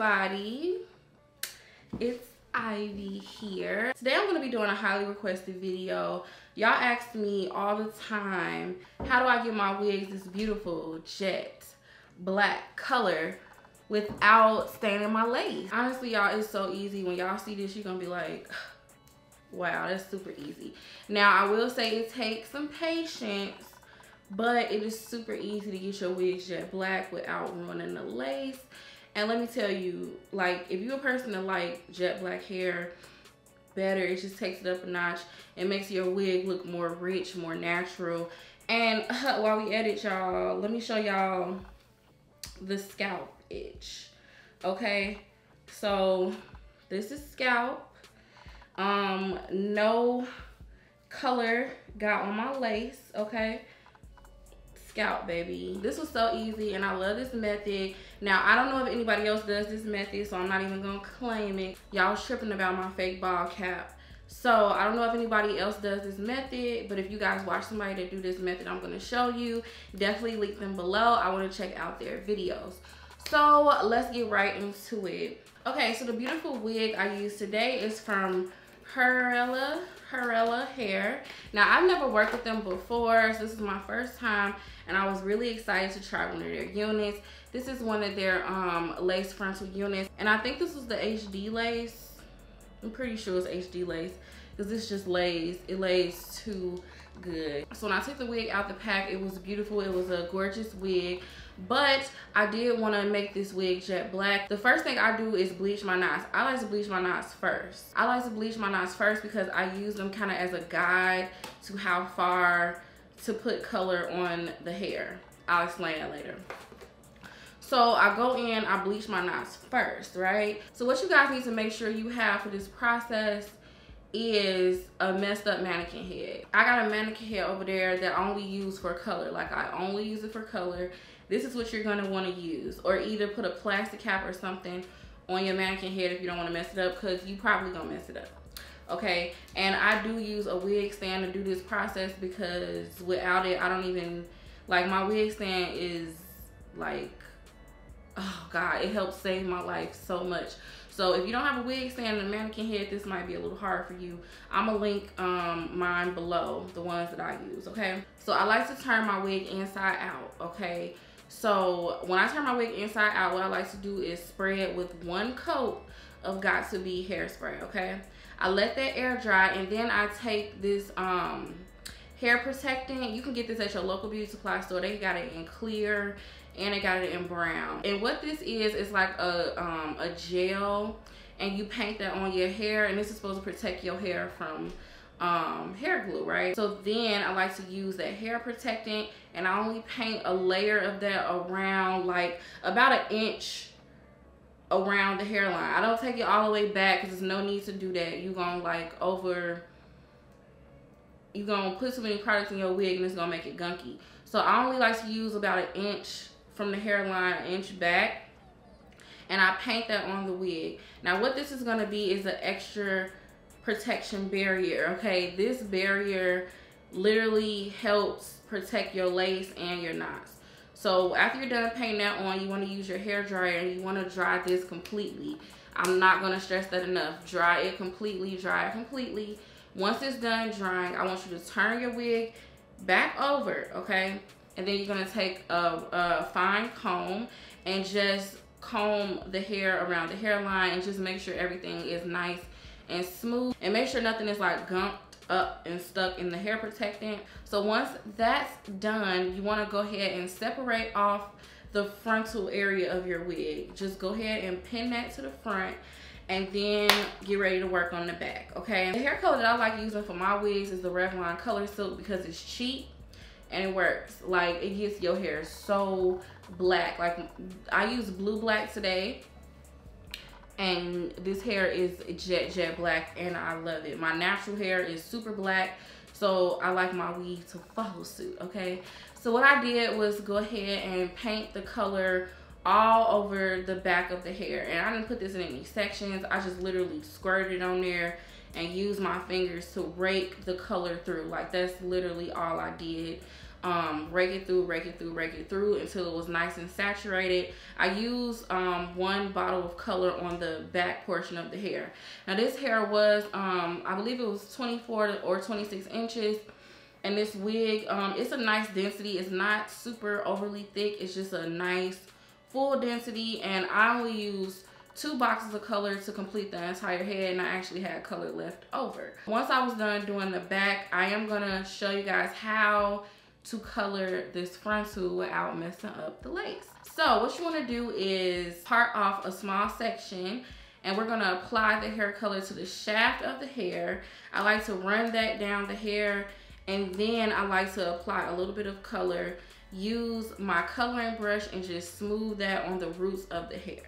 everybody. It's ivy here. Today i'm to be doing a highly requested video. Y'all ask me all the time how do i get my wigs this beautiful jet black color without staining my lace? Honestly y'all it's so easy. When y'all see this you're gonna be like wow that's super easy. Now i will say it takes some patience but it is super easy to get your wigs jet black without ruining the lace and let me tell you, like, if you're a person that like jet black hair better, it just takes it up a notch. It makes your wig look more rich, more natural. And uh, while we edit, y'all, let me show y'all the scalp itch. Okay, so this is scalp. Um, no color got on my lace, okay? Scalp, baby. This was so easy and I love this method. Now, I don't know if anybody else does this method, so I'm not even gonna claim it. Y'all tripping about my fake ball cap. So I don't know if anybody else does this method, but if you guys watch somebody that do this method, I'm gonna show you. Definitely link them below. I wanna check out their videos. So let's get right into it. Okay, so the beautiful wig I use today is from Hurela, Hurela Hair. Now, I've never worked with them before, so this is my first time, and I was really excited to try one of their units. This is one of their um, lace frontal units, and I think this was the HD lace. I'm pretty sure it's HD lace, because this just lays, it lays too good. So when I took the wig out the pack, it was beautiful. It was a gorgeous wig but I did want to make this wig jet black. The first thing I do is bleach my knots. I like to bleach my knots first. I like to bleach my knots first because I use them kind of as a guide to how far to put color on the hair. I'll explain that later. So I go in, I bleach my knots first, right? So what you guys need to make sure you have for this process is a messed up mannequin head. I got a mannequin head over there that I only use for color. Like I only use it for color. This is what you're want to use. Or either put a plastic cap or something on your mannequin head if you don't want to mess it up because you probably gonna mess it up. Okay? And i do use a wig stand to do this process because without it i don't even like my wig stand is like oh god it helps save my life so much so if you don't have a wig stand and a mannequin head this might be a little hard for you i'm gonna link um mine below the ones that i use okay so i like to turn my wig inside out okay so when I turn my wig inside out, what I like to do is spray it with one coat of Got2b hairspray, okay? I let that air dry and then I take this um, hair protectant. You can get this at your local beauty supply store. They got it in clear and I got it in brown. And what this is, is like a, um, a gel and you paint that on your hair and this is supposed to protect your hair from um, hair glue, right? So then I like to use that hair protectant and I only paint a layer of that around like about an inch around the hairline. I don't take it all the way back because there's no need to do that. You're gonna like over, you're gonna put too many products in your wig and it's gonna make it gunky. So I only like to use about an inch from the hairline, an inch back. And I paint that on the wig. Now what this is gonna be is an extra protection barrier, okay? This barrier literally helps protect your lace and your knots. So after you're done painting that on, you want to use your hair dryer and you want to dry this completely. I'm not going to stress that enough. Dry it completely, dry it completely. Once it's done drying, I want you to turn your wig back over, okay? And then you're to take a, a fine comb and just comb the hair around the hairline and just make sure everything is nice and smooth and make sure nothing is like gumped up and stuck in the hair protectant. So once that's done, you wanna go ahead and separate off the frontal area of your wig. Just go ahead and pin that to the front and then get ready to work on the back, okay? The hair color that I like using for my wigs is the Revlon Color Silk because it's cheap and it works. Like, it gets your hair so black. Like, I use blue black today and this hair is jet jet black and I love it. My natural hair is super black so I like my weave to follow suit, okay? So what I did was go ahead and paint the color all over the back of the hair and I didn't put this in any sections. I just literally squirted it on there and use my fingers to rake the color through. Like that's literally all I did. um, rake it through, rake it through, rake it through until it was nice and saturated. I used um, one bottle of color on the back portion of the hair. Now this hair was, um, I believe it was 24 or 26 inches. And this wig, um, it's a nice density. It's not super overly thick. It's just a nice full density. And I only used two boxes of color to complete the entire head and I actually had color left over. Once I was done doing the back, I am gonna show you guys how to color this frontal without messing up the lace. So what you wanna do is part off a small section and we're gonna apply the hair color to the shaft of the hair. I like to run that down the hair and then I like to apply a little bit of color, use my coloring brush and just smooth that on the roots of the hair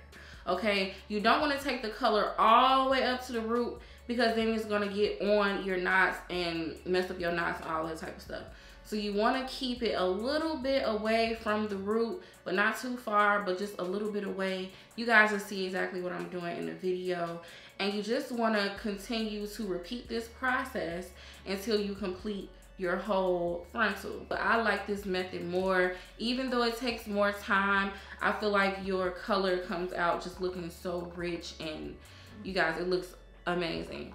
okay? You don't want to take the color all the way up to the root because then it's going to get on your knots and mess up your knots and all that type of stuff. So you want to keep it a little bit away from the root, but not too far, but just a little bit away. You guys will see exactly what I'm doing in the video. And you just want to continue to repeat this process until you complete your whole frontal. But I like this method more. Even though it takes more time, I feel like your color comes out just looking so rich and you guys, it looks amazing.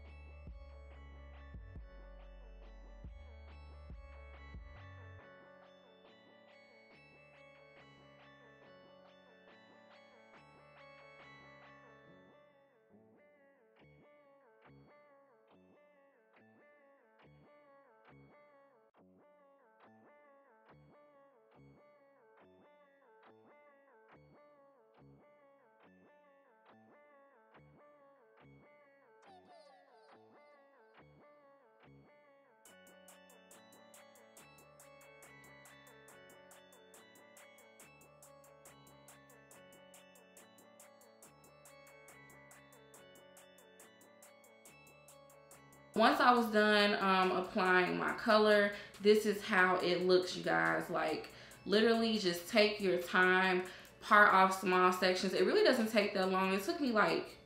Once I was done um, applying my color, this is how it looks, you guys. Like, literally just take your time, part off small sections. It really doesn't take that long. It took me like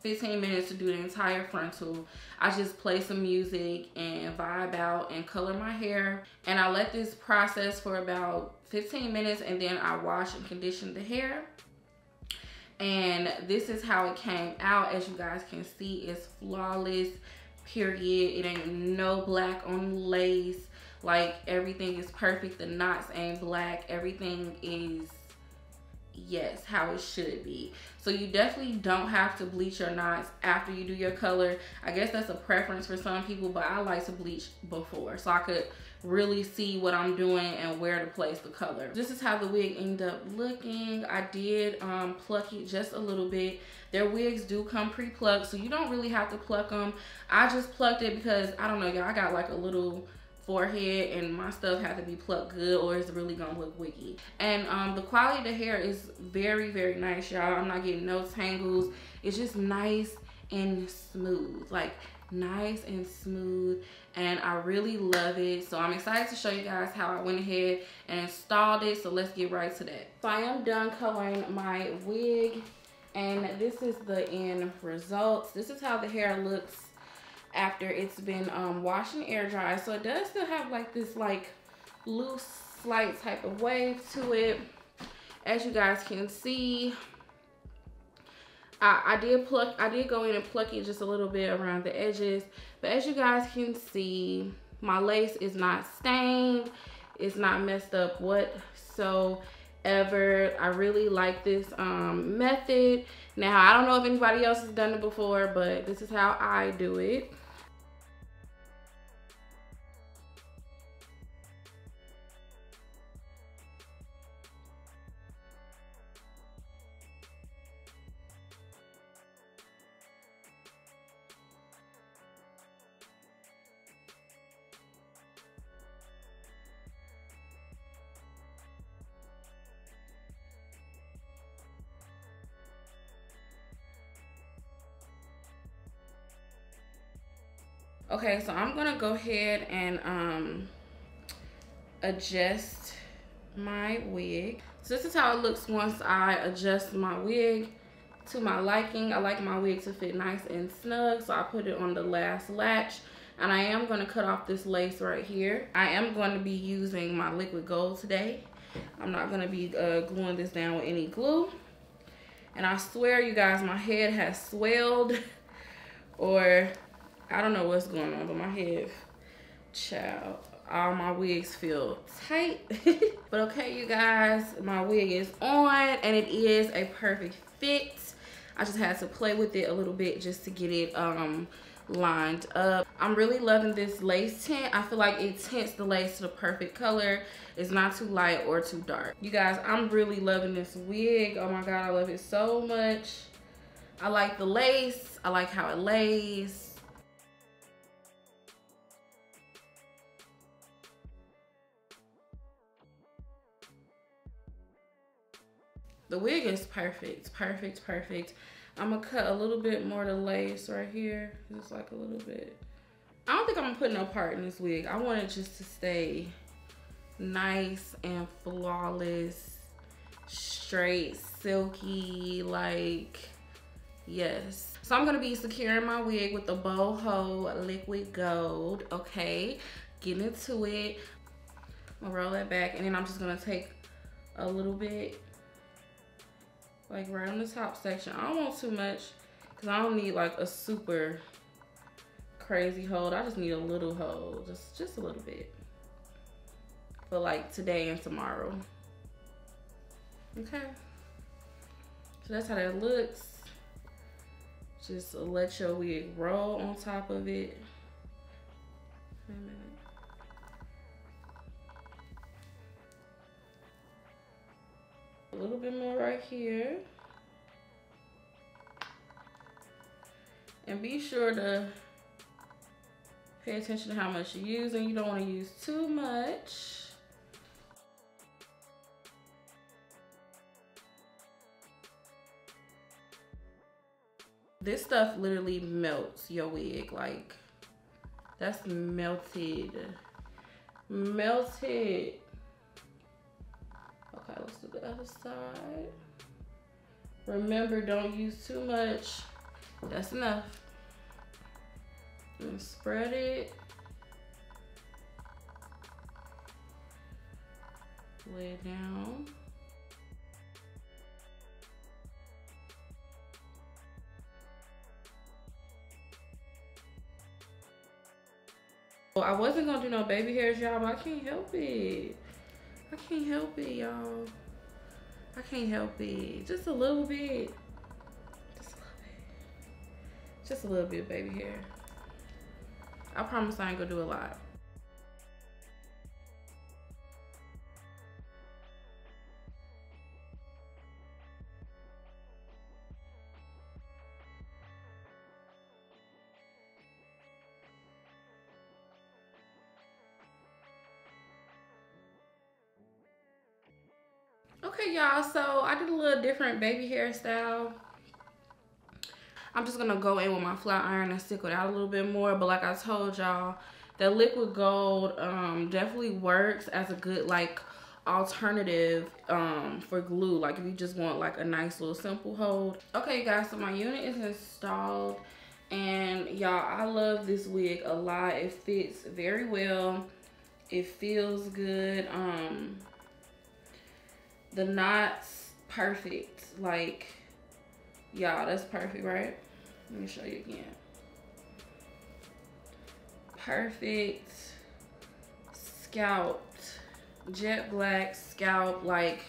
15 minutes to do the entire frontal. I just play some music and vibe out and color my hair. And I let this process for about 15 minutes and then I wash and condition the hair. And this is how it came out. As you guys can see, it's flawless period. It ain't no black on lace. Like everything is perfect. The knots ain't black. Everything is yes how it should be so you definitely don't have to bleach your knots after you do your color i guess that's a preference for some people but i like to bleach before so i could really see what i'm doing and where to place the color. This is how the wig ended up looking. I did um pluck it just a little bit. Their wigs do come pre-plucked so you don't really have to pluck them i just plucked it because i don't know y'all i got like a little forehead and my stuff had to be plucked good or it's really gonna look wiggy and um, the quality of the hair is very very nice y'all. I'm not getting no tangles. It's just nice and smooth. Like nice and smooth and i really love it so i'm excited to show you guys how i went ahead and installed it so let's get right to that so i am done coloring my wig and this is the end results this is how the hair looks after it's been um, washed and air dry. So it does still have like this like loose slight type of wave to it. As you guys can see, I, I did pluck, I did go in and pluck it just a little bit around the edges. But as you guys can see, my lace is not stained. It's not messed up whatsoever. I really like this um, method. Now, I don't know if anybody else has done it before, but this is how I do it. Okay, so I'm gonna go ahead and um, adjust my wig. So this is how it looks once I adjust my wig to my liking. I like my wig to fit nice and snug, so I put it on the last latch And I am to cut off this lace right here. I am going to be using my liquid gold today. I'm not to be uh, gluing this down with any glue. And I swear, you guys, my head has swelled. or, I don't know what's going on, but my head, child, all my wigs feel tight. but okay, you guys, my wig is on. And it is a perfect fit. I just had to play with it a little bit just to get it um lined up. I'm really loving this lace tint. I feel like it tints the lace to the perfect color. It's not too light or too dark. You guys, I'm really loving this wig. Oh my God, I love it so much. I like the lace. I like how it lays. The wig is perfect, perfect, perfect. I'm gonna cut a little bit more the lace right here. Just like a little bit. I don't think I'm gonna put no part in this wig. I want it just to stay nice and flawless, straight, silky, like, yes. So I'm gonna be securing my wig with the Bold Hold Liquid Gold, okay? Getting into it. I'm gonna roll that back and then I'm just gonna take a little bit like right on the top section. I don't want too much because I don't need like a super crazy hold. I just need a little hold, just, just a little bit for like today and tomorrow. Okay. So that's how that looks. Just let your wig roll on top of it. A little bit more right here. And be sure to pay attention to how much you're using. You don't want to use too much. This stuff literally melts your wig. Like, that's melted. Melted. Other side. Remember, don't use too much. That's enough. And spread it. Lay it down. Well, I wasn't gonna do no baby hairs, y'all, but I can't help it. I can't help it, y'all. I can't help it. Just a little bit. Just a little bit. Just a little bit, baby hair. I promise I ain't gonna do a lot. Okay, y'all, so I did a little different baby hairstyle. I'm just gonna go in with my flat iron and stick it out a little bit more. But like I told y'all, the liquid gold um, definitely works as a good like alternative um, for glue. Like if you just want like a nice little simple hold. Okay, guys, so my unit is installed. And y'all, I love this wig a lot. It fits very well. It feels good. Um, the knots perfect. Like y'all that's perfect right? Let me show you again. Perfect scalped jet black scalp like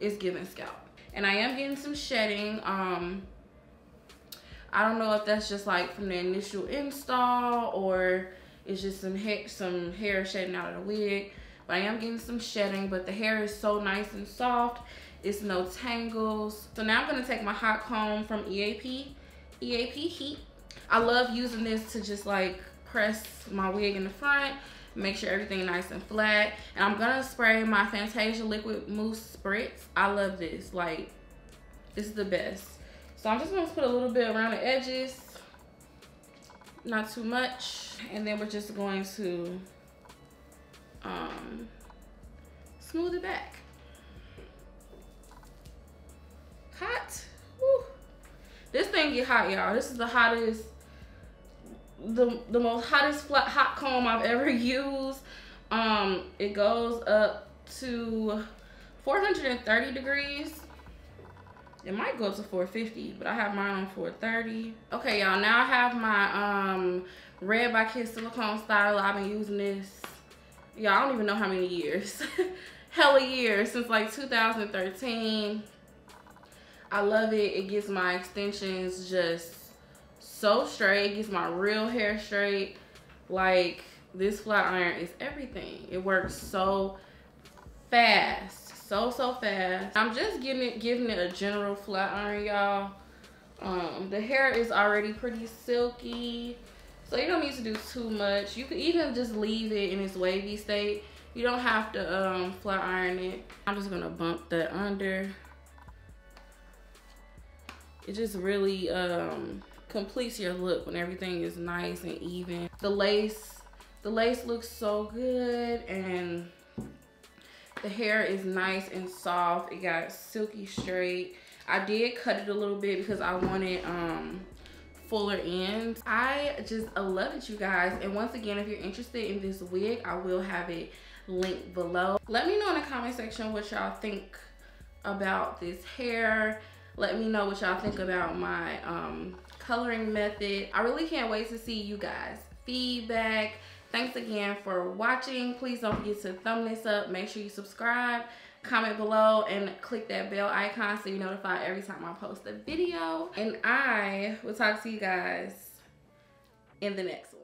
it's giving scalp. And i am getting some shedding um i don't know if that's just like from the initial install or it's just some hair some hair shedding out of the wig but I am getting some shedding, but the hair is so nice and soft. It's no tangles. So now I'm gonna take my hot comb from EAP, EAP Heat. I love using this to just like press my wig in the front, make sure everything nice and flat. And I'm gonna spray my Fantasia Liquid Mousse Spritz. I love this, like, this is the best. So I'm just gonna put a little bit around the edges, not too much. And then we're just going to um, smooth it back. Hot. This thing get hot, y'all. This is the hottest the, the most hottest flat hot comb I've ever used. Um, it goes up to 430 degrees. It might go up to 450, but I have mine on 430. Okay, y'all, now I have my um Red by Kiss silicone style. I've been using this, y'all, I don't even know how many years. Hella years, since like 2013. I love it. It gets my extensions just so straight. It gets my real hair straight. Like, this flat iron is everything. It works so fast. So, so fast. I'm just giving it, giving it a general flat iron, y'all. Um, the hair is already pretty silky. So you don't need to do too much. You could even just leave it in its wavy state. You don't have to um, flat iron it. I'm just gonna bump that under. It just really um, completes your look when everything is nice and even. The lace, the lace looks so good and the hair is nice and soft. It got silky straight. I did cut it a little bit because I wanted um, fuller ends. I just love it, you guys. And once again, if you're interested in this wig, I will have it linked below. Let me know in the comment section what y'all think about this hair. Let me know what y'all think about my um, coloring method. I really can't wait to see you guys feedback. Thanks again for watching. Please don't forget to thumb this up. Make sure you subscribe, comment below, and click that bell icon so you're notified every time I post a video. And I will talk to you guys in the next one.